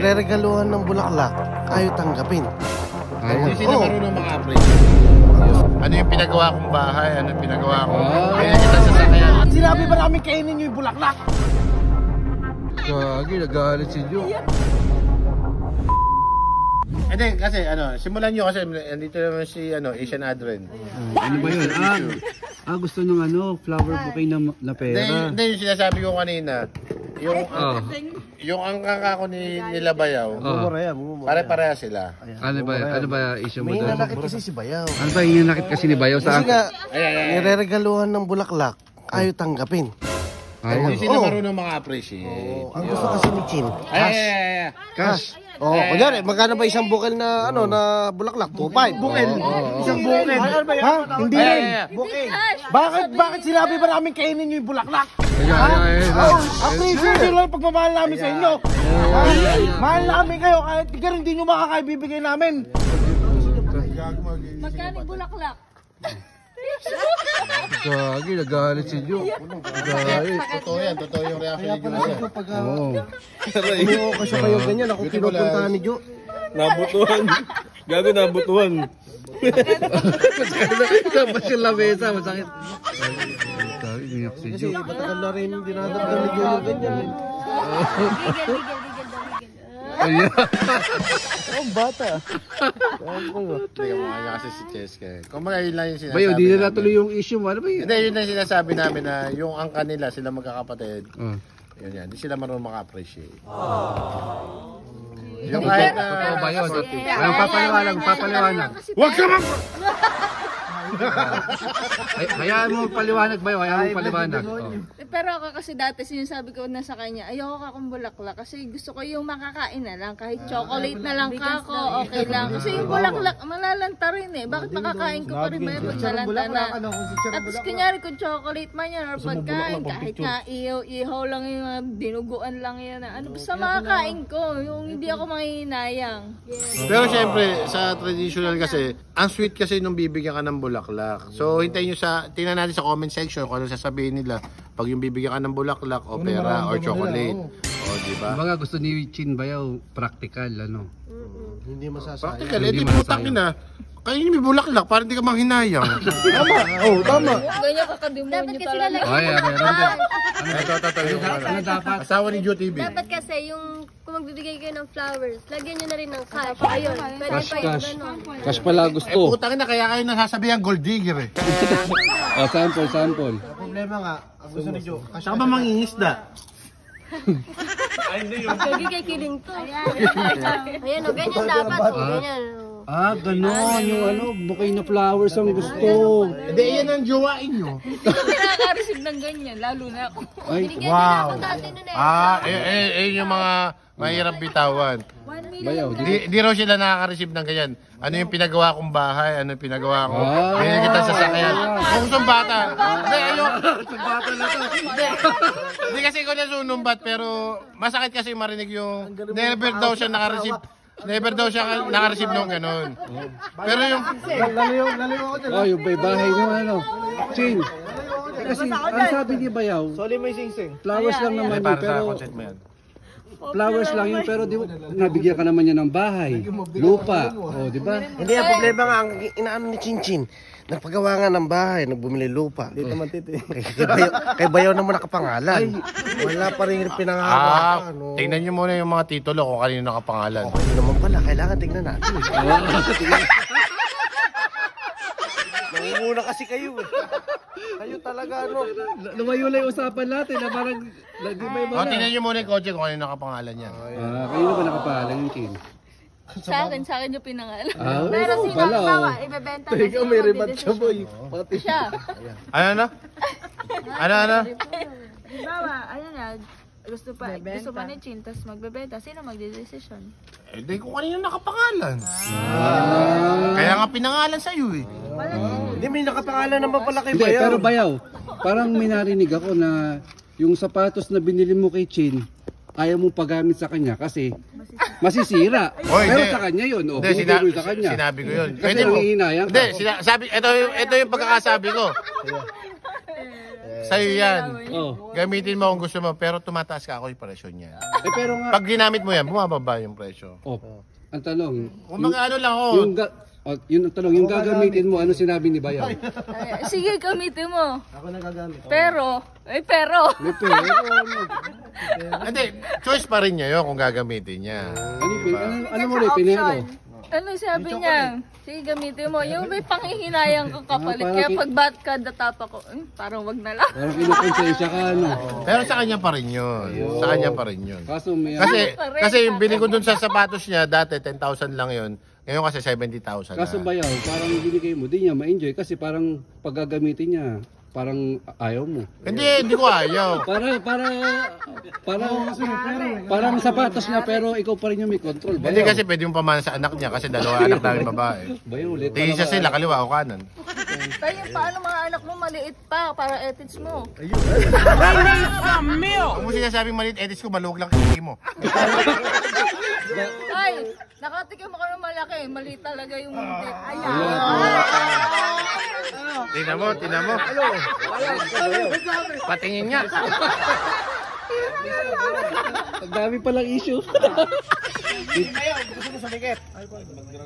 nireregaluhan ng bulaklak, ayaw tanggapin. Hindi sila Oo. marunong maka-appreciate. Ano yung pinagawa kong bahay? Ano yung pinagawa kong... Ah. Kaya kita sa sasakyan. Sinabi ba namin kainin nyo yung bulaklak? Gagi, nagalit si Jo. Hindi, kasi ano, simulan nyo kasi andito naman si ano, Asian Adren. Ano ba yun? Ah, ah gusto nung ano, flower bouquet na, na Hindi, pera. hindi yung sinasabi ko kanina. Yung Oh. Yung angkang ako ni nila Bayaw. Oh. Mumura yan, mumura. Pare-pareha sila. Ano ba, ano ba issue mo May doon? nanakit kasi si Bayaw. Ano ba yung nakit kasi ni Bayaw sa Kasi nga, Ay, ay, ay. nireregaluhan ng bulaklak, ayaw tanggapin. Hindi Ayaw. sila Oo. marunong maka-appreciate. Oh, ang gusto kasi ni Chin, Ay, ay, ay, ay. Cash. Oh, kunyari, magkano ba isang bukel na ano na bulaklak? 2.5. Bukel. Isang bukel. Ha? Hindi Ay, rin. ay, ay. Bukel. Bakit bakit sinabi ba namin kainin niyo yung bulaklak? Ay, ay, ay, ay. Oh, appreciate nyo lang pagmamahal namin sa inyo. Ha? Mahal namin kayo kahit ikaw hindi nyo makakaibibigay namin. Magkano bulaklak? Gagi, nagalit si Jo. Nagalit. Totoo yan, totoo yung reaction ni Julia. Oo. Kung kasi kayo ganyan, ako pinupuntahan ni Jo. Nabutuhan. Gago nabutuhan. Tapos yung lamesa, masakit. Gagi, niyak si Kasi matagal na rin dinadagdag ni Jo yung ganyan. Gigil, gigil, Ayan. Ang bata. Hindi mo kaya kasi si Cheska. eh. Kung mga yun lang yung sinasabi Bayaw, di na namin. natuloy yung issue mo. Ano ba yun? Hindi, yun ang sinasabi namin na yung angka nila, sila magkakapatid, Oh. yun yan, hindi sila marunong maka-appreciate. Yung kahit na... Totoo ba yun? Walang papaliwanag, papaliwanag. Huwag ka mag... Ay, hayaan mo paliwanag ba yun? Hayaan mo paliwanag. Oh. Eh, Pero ako kasi dati sinasabi ko na sa kanya, ayoko ka kung bulaklak kasi gusto ko yung makakain na lang. Kahit chocolate na lang ka ako, okay lang. Kasi yung bulaklak, malalanta rin eh. Bakit makakain ko pa rin ba yung pag nalanta na? Tapos kunyari kung chocolate man yan or pagkain, kahit nga ihaw-ihaw lang yung mga dinuguan lang yan. Ano, basta makakain ko, yung hindi ako manginayang. Pero syempre, sa traditional kasi, ang sweet kasi nung bibigyan ka ng bulaklak. So, hintayin nyo sa, tingnan natin sa comment section kung ano sasabihin nila. Pag yung bibigyan ka ng bulaklak, o pera, or chocolate. O, di ba? Kumbaga gusto ni Chin Bayaw, practical, ano? Hindi masasayang. Practical, eh, Hindi di masasayang. putang ina. Kaya yung may bulaklak, parang di ka manghinayang. Tama. Oh, tama. Ganyan kakademonyo talaga. Ay, ay, meron din. Ito, ito, ito. yung ano. Ano dapat? Asawa ni Joe TV. Dapat kasi yung kung magbibigay kayo ng flowers, lagyan nyo na rin ng cash. Ayun, pwede Cash, pa cash. Cash pala Eh, gusto. putang ina, kaya kayo nasasabihan gold digger eh. Oh, sample, sample. Problema nga, ang gusto ni Jo. Kasi Saka ba mangingisda? Pogi kay Kiling to. Ayan, o, ganyan dapat. O, ganyan. o. Ah, gano'n. Yung ano, bouquet na flowers ang gusto. Hindi, yan ang jowain nyo. Hindi ko nakaka-receive ng ganyan, lalo na ako. Ay, Binigyan Wow. nila ako dati nun eh. Ah, eh, eh, eh, yung mga mahirap bitawan. Bayaw. Di, Di, di raw sila nakaka-receive ng ganyan. Ano yung pinagawa kong bahay? Ano yung pinagawa ko? Ah. Binigyan kita sa sakyan. Kung gusto bata. Hindi, ayun. bata na to. Hindi. Hindi kasi ko nasunumbat pero masakit kasi marinig yung never daw siya naka-receive. Never daw siya naka-receive nung ganun. Pero yung laliw, laliw ako dyan. oh, yung bay bahay mo, ano. Chin. Kasi, ang sabi ni Bayaw, Soli may sing-sing. flowers lang naman yun, para sa pero content mo yan. Flowers lang yun, pero di, nabigyan ka naman niya ng bahay, lupa, oh, di ba? Hindi, ang problema nga, ang inaano ni Chinchin, nagpagawa nga ng bahay, nagbumili lupa. Dito man titi. Kay, kay, bayaw, kay naman nakapangalan. Wala pa rin Ah, pinanghawakan. no? tingnan nyo muna yung mga titulo kung kanino nakapangalan. Okay naman pala, kailangan tingnan natin. Nangunguna kasi kayo eh. Kayo talaga ano. Lumayo lang yung usapan natin, na parang, di ba yung O, tingnan nyo muna yung kotse kung kanino nakapangalan yan. Ah, kayo na ba nakapahalan yung Chin? Sa akin, sa akin yung pinangalan. Ah, Pero oo sino, pala, bawa, oh. ibebenta na sino magdidesisyon. boy. Pati. Siya. Ano, ano? Ano, ano? Bawa, ano na, gusto pa, gusto pa ni Chin, tapos magbebenta. Sino magdedesisyon? Eh, di ko kanino nakapangalan. Kaya nga pinangalan sa'yo eh. Hindi, may nakapangalan naman pala kay Hindi, Bayaw. pero Bayaw, parang may narinig ako na yung sapatos na binili mo kay Chin, ayaw mo pagamit sa kanya kasi masisira. Oy, Pero hindi. sa kanya yun, o, Hindi, sina- sa kanya. sinabi ko yun. Kasi Pwede mo. Hindi, sina- sabi, ito, yung- ito yung pagkakasabi ko. Sa'yo yan. Oh. Gamitin mo kung gusto mo, pero tumataas ka ako yung presyo niya. Eh pero nga, Pag ginamit mo yan, bumababa yung presyo. oh, ang tanong, Kung mga ano lang ako, yung, ga, oh, yun ang tanong, yung gagamitin mo, ano sinabi ni Bayaw? Ay, sige, gamitin mo. Ako na gagamit. Pero, ay pero. May pero, ano, hindi, choice pa rin niya yun kung gagamitin niya. ano, pin- ano, ano mo rin, pinelo? Ano sabi niya? Sige, gamitin mo. Yung may panghihinayang kang kapalit. Ah, Kaya pag bat ka, datapa ko, "Hmm, parang wag na lang. Parang kinukonsensya ka, ano. Pero sa kanya pa rin yun. Sa kanya pa rin yun. Kaso may, Kasi, rin. kasi yung bili ko dun sa sapatos niya, dati 10,000 lang yun. Ngayon kasi 70,000 kaso na. Bayaw, parang binigay mo, di niya ma-enjoy kasi parang pag gagamitin niya, parang ayaw mo. Hindi, hindi ko ayaw. Para, para, parang, parang sapatos na pero ikaw pa rin yung may control. Hindi Bayaw. kasi pwede yung pamana sa anak niya kasi dalawa anak namin babae. Bayaw, ulit. Tingin siya sila, kaliwa o kanan. Tayo, paano mga anak mo maliit pa para ethics mo? Kung mo sinasabing maliit edits ko, maluwag lang kiki mo. Ay, nakatikim ako ng malaki. Mali talaga yung hindi. Tingnan mo, tingnan mo. Patingin niya. Ang dami palang issue.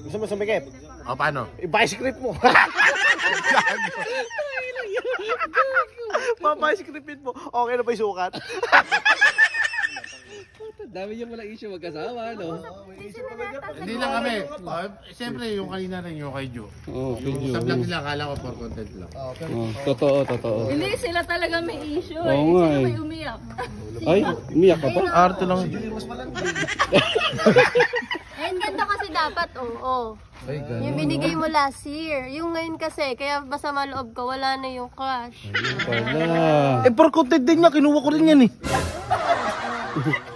Gusto mo sumikip? O, paano? I-vice script mo. Ma-vice scriptin mo. Okay na ba yung sukat? Ang dami yung palang issue magkasama, no? Hindi lang kami. Uh, Siyempre, yung kanina rin yung kay Joe. Oo, oh. Sa vlog nila, akala ko for content lang. Oh, totoo, totoo. Hindi, sila talaga may issue. Oo eh. nga Sila eh. may umiyak. Ay, umiyak ka pa? Arte lang. Ayun, ganito kasi dapat, oo. Yung binigay mo last year. Yung ngayon kasi, kaya masama loob ko, wala na yung crush. Wala. Eh, for content din niya. Kinuha ko rin yan eh.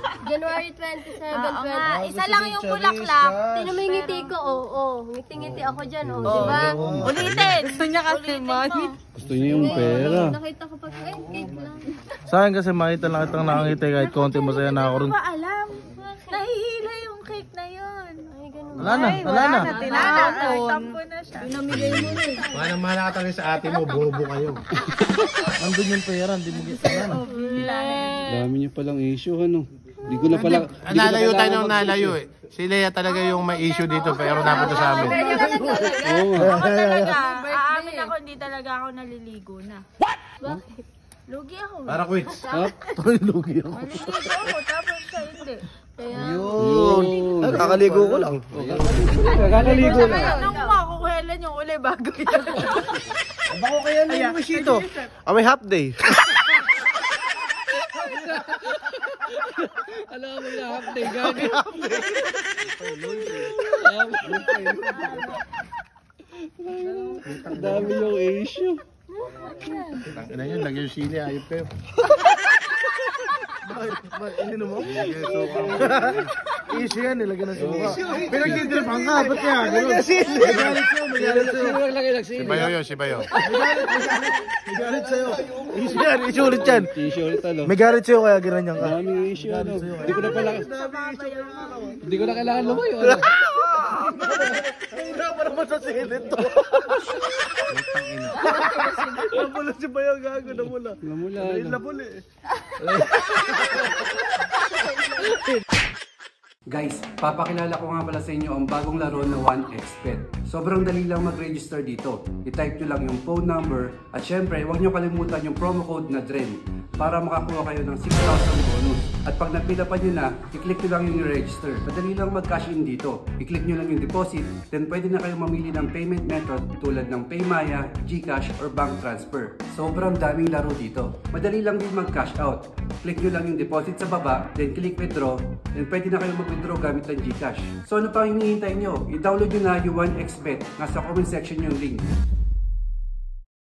January 27, Oo 20. nga, Isa lang yung bulaklak. Tingnan mo yung ngiti ko, oo. Ngiti-ngiti ako dyan, oo. Di ba? Ulitin! Gusto niya kasi money. Gusto niya yung pera. Nakita ko pag, ay, cake lang. Sa akin kasi makita lang kitang nakangiti kahit konti masaya na ako rin. ba alam? Nahihila yung cake na yun. Ay, ganun. Wala na, wala na. Tinatapon. Tampo na siya. Pinamigay mo na eh. Na ka talaga sa ate mo, bobo kayo. Nandun yung pera, hindi mo kita na. Dami niya palang issue, ano? Hindi ko na pala... Ah, Nalayo tayo ng nalayo eh. Si Lea talaga yung may issue dito pero napunta sa amin. Oo. Ako talaga, aamin ako, hindi talaga ako naliligo na. Bakit? Lugi ako. Para quits. Up. lugi ako. Naliligo ako, tapos sa hindi. Kaya, Yun. Nakakaligo ko lang. Nakakaligo na. Anong kailan yung uli bago yun? Bako kaya na yung wish ito. Ah, may half day. Alam mo na, half day gagi. Ang dami yung issue. Ano yun, lagyan yung sili, ayop kayo. Easy yan, nilagyan ng suka. Pinagtitripan ka, ba't kaya gano'n? Sino lang laki Si? Bayo yun, si Bayo. Easy yan, easy ulit yan. Issue ulit ano. May garit sa'yo kaya ginanyan ka. Daming issue ano. Hindi ko na pala... Hindi ko na kailangan lumayo. Ano? Hira pa naman sa silid to. Napula si Bayo gago na mula. Namula. Ano. Napula eh. Guys, papakilala ko nga pala sa inyo ang bagong laro na 1xbet. Sobrang dali lang mag-register dito. I-type nyo lang yung phone number at syempre, huwag nyo kalimutan yung promo code na DREN para makakuha kayo ng 6,000 bonus. At pag napila pa nyo na, i-click nyo lang yung register. Madali lang mag-cash in dito. I-click nyo lang yung deposit, then pwede na kayo mamili ng payment method tulad ng Paymaya, Gcash, or bank transfer. Sobrang daming laro dito. Madali lang din mag-cash out. Click nyo lang yung deposit sa baba, then click withdraw, then pwede na kayo mag-withdraw gamit ang Gcash. So ano pang hinihintay nyo? I-download nyo na yung 1xbet. Nasa comment section yung link.